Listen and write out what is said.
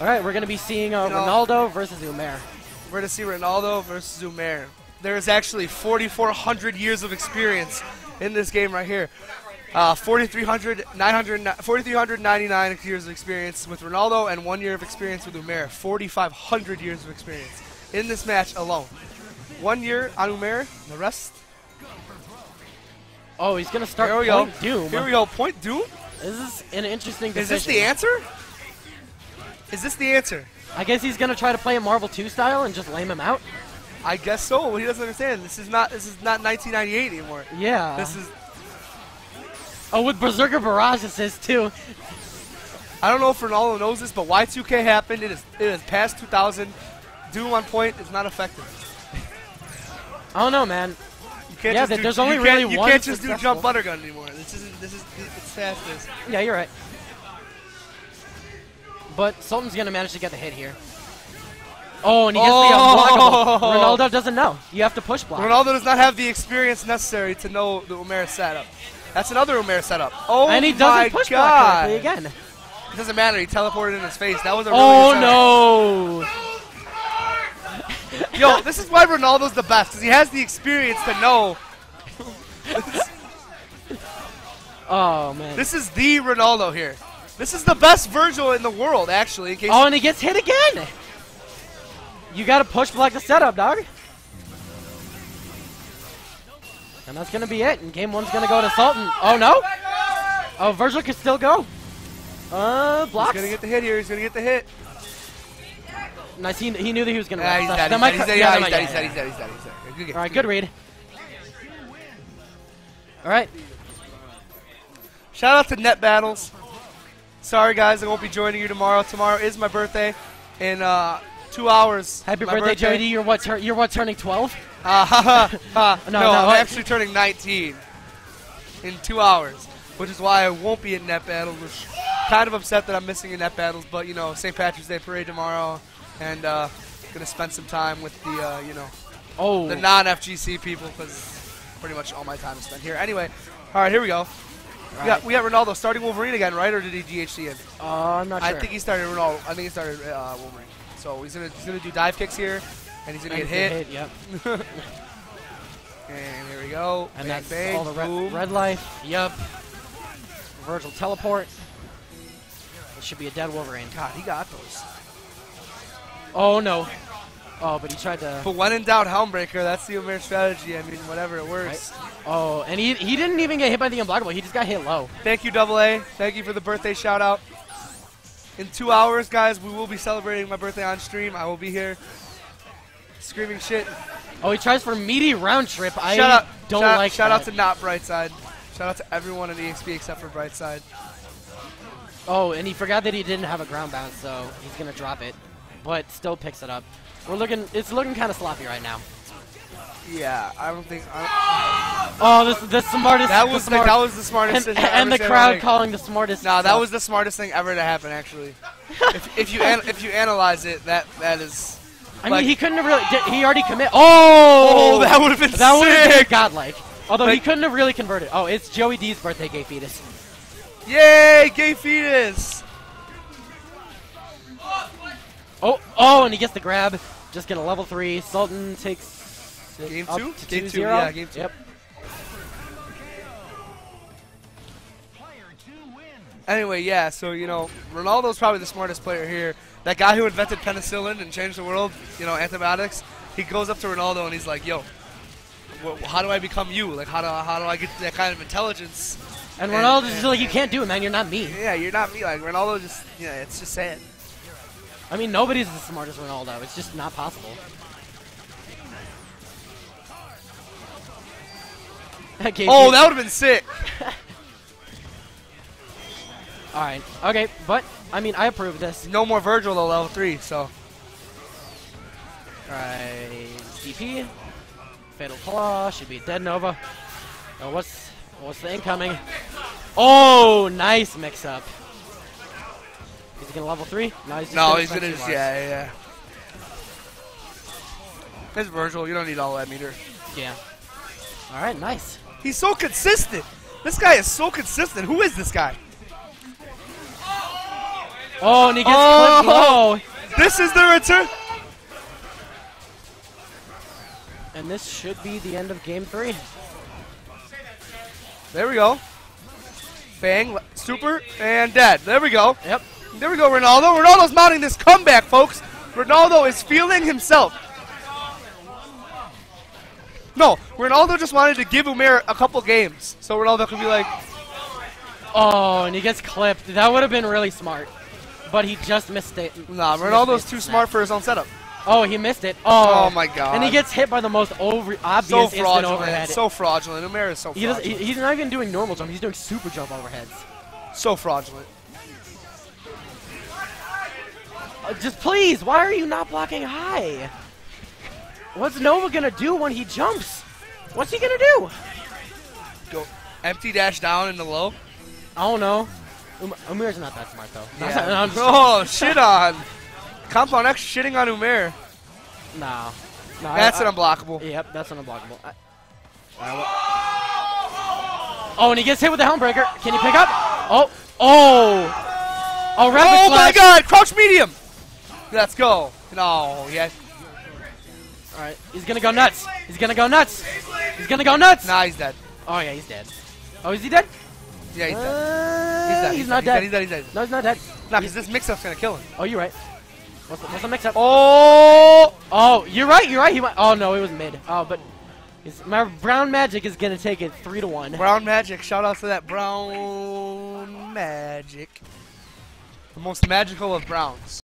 All right, we're gonna be seeing uh, You know- Ronaldo versus Umair. We're going to see Ronaldo versus Umair. There is actually 4,400 years of experience in this game right here. Uh, 4,300, 4,399 years of experience with Ronaldo and one year of experience with Umair. 4,500 years of experience in this match alone. One year on Umair, the rest. Oh, he's gonna start Here we go. point Doom. Here we go. Point Doom. This is an interesting decision. Is this the answer? Is this the answer? I guess he's gonna try to play a Marvel 2 style and just lame him out. I guess so. Well, he doesn't understand. This is not. This is not 1998 anymore. Yeah. This is. oh, with Berserker Barrage assist too. I don't know if Ronaldo knows this, but Y2K happened. It is. It is past 2000. Doom on point is not effective. I don't know, man. You can't Yeah, just do, there's you only really You one can't just do jump butter gun anymore. This isn't. This is. It's fast as. Yeah, you're right. But Sultan's gonna manage to get the hit here. Oh, and he gets Oh! the unblockable. Ronaldo doesn't know. You have to push block. Ronaldo does not have the experience necessary to know the Umair setup. That's another Umair setup. Oh and he doesn't push block god! correctly again. It doesn't matter. He teleported in his face. That was a really Oh no! Yo, this is why Ronaldo's the best because he has the experience to know. Oh man. This is the Ronaldo here. This is the best Vergil in the world, actually. In case Oh, and he gets hit again. You gotta push block the setup, dog. And that's gonna be it. And game one's gonna go to Sultan. Oh no! Oh, Vergil can still go. Uh, he's gonna get the hit here. He's gonna get the hit. Nice. He, he knew that he was gonna. Yeah, run. he's dead. He's dead. He's dead. yeah, Yeah, that he's dead. He's dead. He's dead. He's dead. Good. All right, good read. All right. Shout out to Net Battles. Sorry guys, I won't be joining you tomorrow. Tomorrow is my birthday. In uh, two hours. Happy my birthday, Jody. You're what? Tur- you're what? Turning 12? Uh. No, no, no, I'm actually turning 19 in two hours, which is why I won't be in Net Battles. Which kind of upset that I'm missing a Net Battles, but you know, St. Patrick's Day parade tomorrow, and uh, gonna spend some time with the uh, you know Oh. the non-FGC people because pretty much all my time is spent here. Anyway, all right, here we go. We got, we got Ronaldo starting Wolverine again, right? Or did he DHC in? Uh, I'm not sure. I think he started Ronaldo. I think he started uh, Wolverine. So he's gonna he's gonna do dive kicks here, and he's gonna And get he's hit. Yep. And here we go. And bang, that's bang, all the red, red life. Yep. Vergil teleport. It should be a dead Wolverine. God, he got those. Oh no. Oh, but he tried to. But when in doubt, Helmbreaker. That's the Umair strategy. I mean, whatever it works. Oh, and he he didn't even get hit by the unblockable. He just got hit low. Thank you, Double A. Thank you for the birthday shout out. In two hours, guys, we will be celebrating my birthday on stream. I will be here, screaming shit. Oh, he tries for meaty round trip. I shout out, don't shout, like Shout that. out to not Brightside. Shout out to everyone in EXP except for Brightside. Oh, and he forgot that he didn't have a ground bounce, so he's gonna drop it, but still picks it up. We're looking. It's looking kind of sloppy right now. Yeah, I don't think. I Oh, this the smartest. that was the, smart- that was the smartest and, and the ever said in crowd calling the smartest. No, that was the smartest thing ever to happen. Actually, if, if you an, if you analyze it, that that is. I like- mean, he couldn't have really. Did, he already commit. Oh, Oh, that would have been that would have been godlike. Although he couldn't have really converted. Oh, it's Joey D's birthday, gay fetus. Yay, gay fetus! Oh, oh, and he gets the grab. Just get a level three. Sultan takes Game two? to Game two, 2-0. yeah, game two. Yep. Anyway, yeah. So you know, Ronaldo's probably the smartest player here. That guy who invented penicillin and changed the world, you know, antibiotics. He goes up to Ronaldo and he's like, "Yo, how do I become you? Like, how do how do I get that kind of intelligence?" And And- Ronaldo's just like, you can't do it, man. You're not me. Yeah, you're not me. Like Ronaldo, just yeah, it's just sad. I mean, nobody's as smart as Ronaldo. It's just not possible. Okay, Oh, that would have been sick. All right. Okay, but I mean, I approve this. No more Vergil though, level three. So All right, DP, Fatal Claw should be Dead Nova. Oh, what's what's the incoming? Oh, nice mix up. Is he gonna level three? No, he's just no, gonna he's gonna just yeah, yeah. It's Vergil. You don't need all that meter. Yeah. All right, nice. He's so consistent. This guy is so consistent. Who is this guy? Oh, and he gets Oh. clipped. This is the return. And this should be the end of game three. There we go. Bang, super, and dead. There we go. Yep. There we go, Ronaldo. Ronaldo's mounting this comeback, folks. Ronaldo is feeling himself. No, Ronaldo just wanted to give Umair a couple games, so Ronaldo could be like, Oh, and he gets clipped. That would have been really smart. But he just missed it. "Nah, Ronaldo's too smart for his own setup." Oh, he missed it. Oh, Oh my God. And he gets hit by the most over So obvious instant fraudulent. overhead. So fraudulent. Umair is so he does, fraudulent. he, he's not even doing normal jump. He's doing super jump overheads. so fraudulent. Just please, why are you not blocking high? What's Nova gonna do when he jumps? What's he gonna do? Go empty dash down in the low. I don't know. Um, Umair's not that smart though. Yeah. Oh, shit on. Compound X shitting on Umair. no. No, That's I, an unblockable. Yep, that's an unblockable. I, I oh, and he gets hit with the helm breaker. Can he pick up? Oh, oh, oh, Oh my god, crouch medium. Let's go. No, yes. All right, he's gonna go nuts. He's gonna go nuts. He's gonna go nuts. Nah, he's dead. Oh yeah, he's dead. Oh, is he dead? Yeah, he's dead. Uh, He's dead. He's, not dead. dead. He's dead. He's dead. He's dead. No, he's not dead. Nah, because this mix-up's gonna kill him. Oh, you're right. What's the, what's the mix-up? Oh! Oh, you're right. You're right. He went. Oh no, it was mid. Oh, but his, my brown magic is gonna take it three to one. Brown magic. Shout out to that brown magic. The most magical of browns.